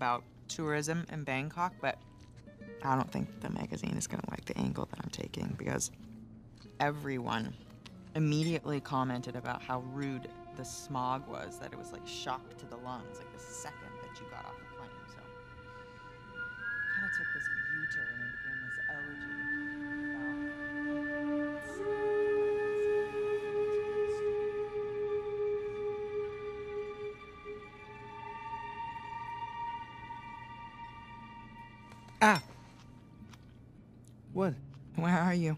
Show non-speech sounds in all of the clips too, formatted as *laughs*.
about tourism in Bangkok, but I don't think the magazine is going to like the angle that I'm taking because everyone immediately commented about how rude the smog was, that it was like shock to the lungs, like the second that you got off the plane. So kind of took this U-turn and Ah! What? Where are you?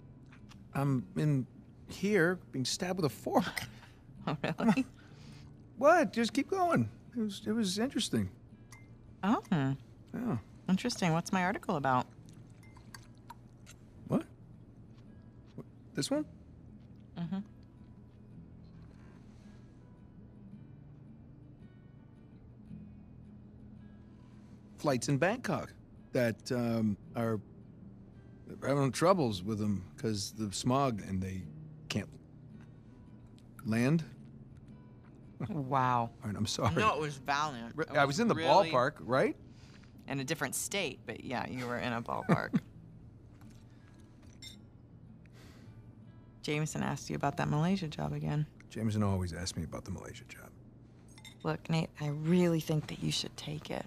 I'm in here being stabbed with a fork. *laughs* Oh, really? What? Just keep going. It was it was interesting. Oh, Yeah. interesting. What's my article about? What? What? This one? Mm-hmm. Flights in Bangkok that um, are having troubles with them because the smog and they can't land. Wow. All right, I'm sorry. No, it was Valiant. It I was in the really- ballpark, right? In a different state, but yeah, you were in a ballpark. *laughs* Jameson asked you about that Malaysia job again. Jameson always asks me about the Malaysia job. Look, Nate, I really think that you should take it.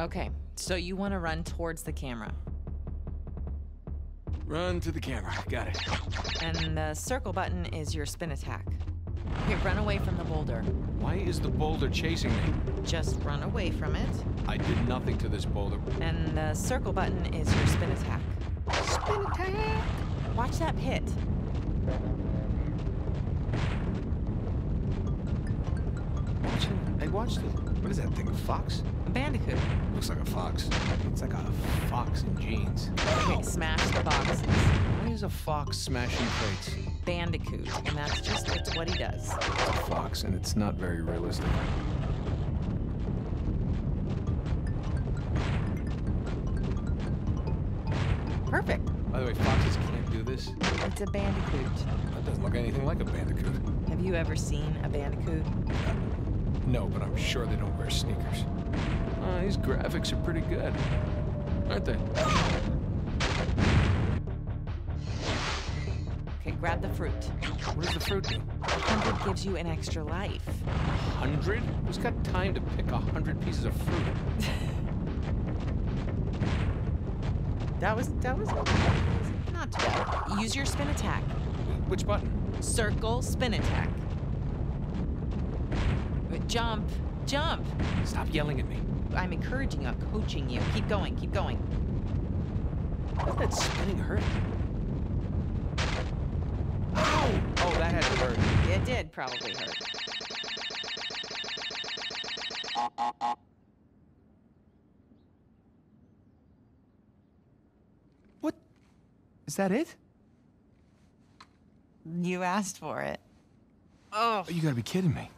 Okay, so you want to run towards the camera. Run to the camera. Got it. And the circle button is your spin attack. Okay, run away from the boulder. Why is the boulder chasing me? Just run away from it. I did nothing to this boulder. And the circle button is your spin attack. Spin attack! Watch that pit. I watched it. What is that thing? A fox? A bandicoot. Looks like a fox. It's like a fox in jeans. Okay, smash the boxes. Why is a fox smashing plates? Bandicoot. And that's just, it's what he does. It's a fox, and it's not very realistic. Perfect. By the way, foxes can't do this. It's a bandicoot. That doesn't look anything like a bandicoot. Have you ever seen a bandicoot? No, but I'm sure they don't wear sneakers. Uh, these graphics are pretty good, aren't they? Okay, grab the fruit. What does the fruit do? A hundred gives you an extra life. Hundred? Who's got time to pick a hundred pieces of fruit? *laughs* That was, that was not too bad. Use your spin attack. Which button? Circle spin attack. Jump. Jump. Stop yelling at me. I'm encouraging you. I'm coaching you. Keep going. Keep going. Let that spinning hurt. Ow! Oh, that had to hurt. It did probably hurt. What? Is that it? You asked for it. Oh. You gotta be kidding me.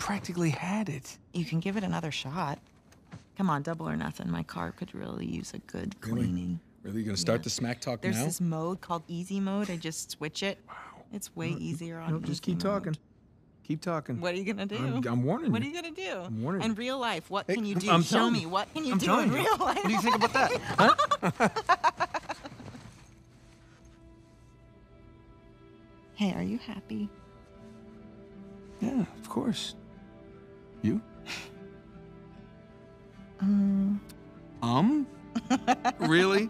I practically had it. You can give it another shot. Come on, double or nothing. My car could really use a good Really? cleaning. Really? You gonna start Yeah. the smack talk There's now? this mode called easy mode. I just switch it. Wow. It's way easier on No, just keep mode. talking. Keep talking. What are you gonna do? I'm, I'm warning what are you. you gonna do? I'm warning In real life, what Hey, can you do? I'm Show me. What can you I'm do in you. real life? What do you think about that? *laughs* Hey, are you happy? Yeah, of course. You? Um, *laughs* Um? really?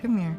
come here.